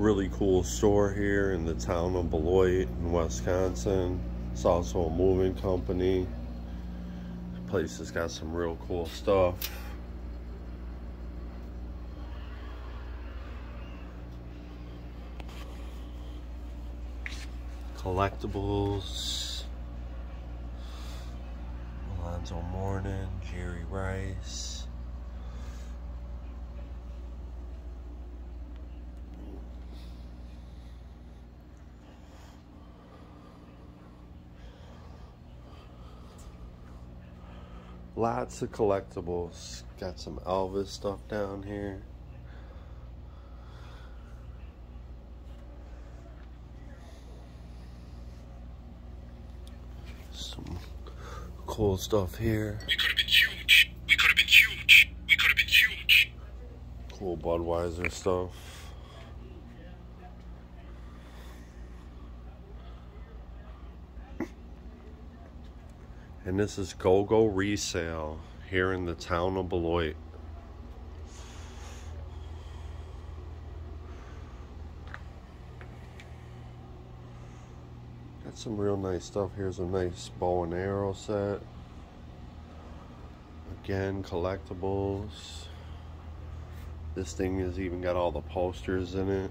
really cool store here in the town of Beloit in Wisconsin. It's also a moving company. The place has got some real cool stuff. Collectibles. Alonzo Mourning, Jerry Rice. Lots of collectibles. Got some Elvis stuff down here. Some cool stuff here. We could have been huge. We could have been huge. We could have been huge. Cool Budweiser stuff. And this is GoGo Resale here in the town of Beloit. Got some real nice stuff. Here's a nice bow and arrow set. Again, collectibles. This thing has even got all the posters in it.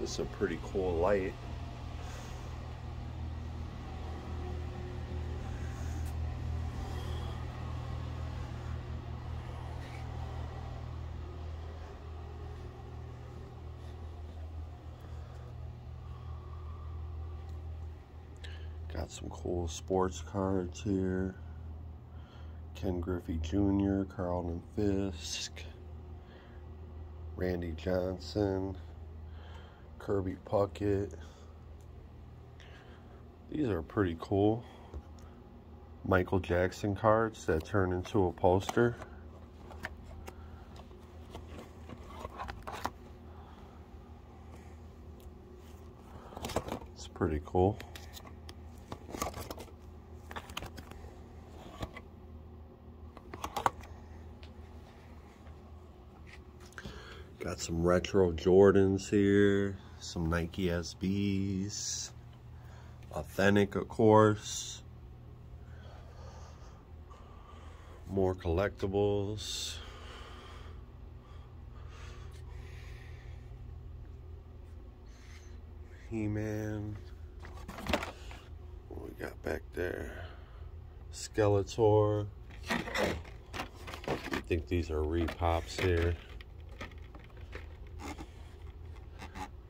This is a pretty cool light. Got some cool sports cards here. Ken Griffey Jr., Carlton Fisk, Randy Johnson, Kirby Puckett. These are pretty cool. Michael Jackson cards that turn into a poster. It's pretty cool. Got some retro Jordans here, some Nike SBs, authentic of course, more collectibles. He-Man. What we got back there? Skeletor. I think these are repops here.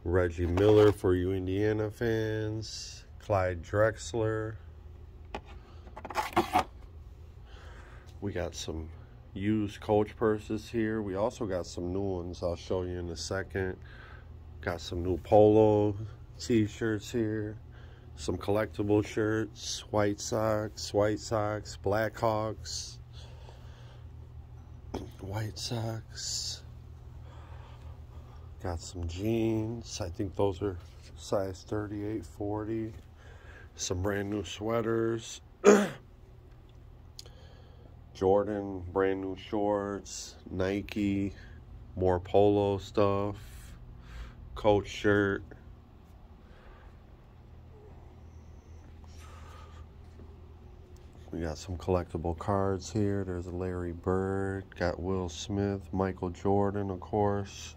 Reggie Miller for you Indiana fans. Clyde Drexler. We got some used coach purses here. We also got some new ones I'll show you in a second. Got some new polo t-shirts here. Some collectible shirts. White Sox, White Sox, Blackhawks. White Sox. Got some jeans. I think those are size 38, 40. Some brand new sweaters. Jordan, brand new shorts. Nike, more polo stuff. Coach shirt. We got some collectible cards here. There's a Larry Bird. Got Will Smith, Michael Jordan, of course.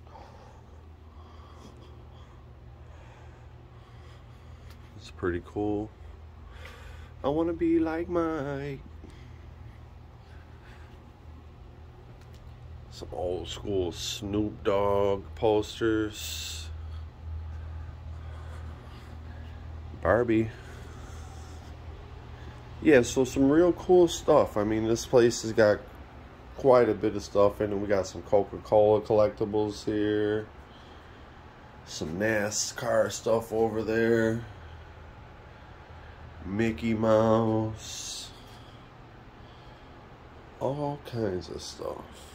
It's pretty cool. I want to be like Mike. Some old school Snoop Dogg posters. Barbie. Yeah, so some real cool stuff. I mean, this place has got quite a bit of stuff in it. We got some Coca-Cola collectibles here. Some NASCAR stuff over there. Mickey Mouse. All kinds of stuff.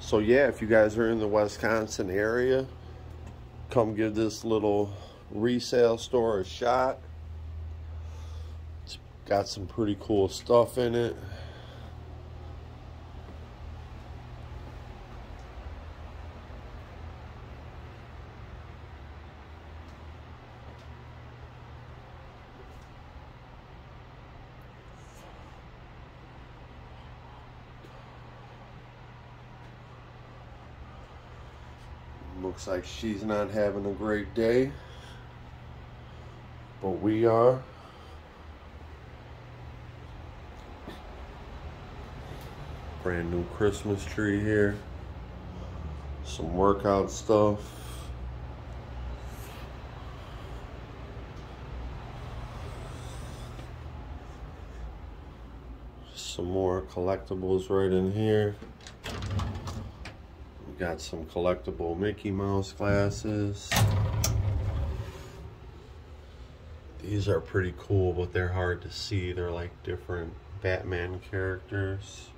So yeah, if you guys are in the Wisconsin area, come give this little resale store a shot. It's Got some pretty cool stuff in it. Looks like she's not having a great day. But we are. Brand new Christmas tree here. Some workout stuff. Some more collectibles right in here. Got some collectible Mickey Mouse glasses. These are pretty cool, but they're hard to see. They're like different Batman characters.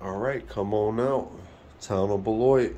All right, come on out. Town of Beloit.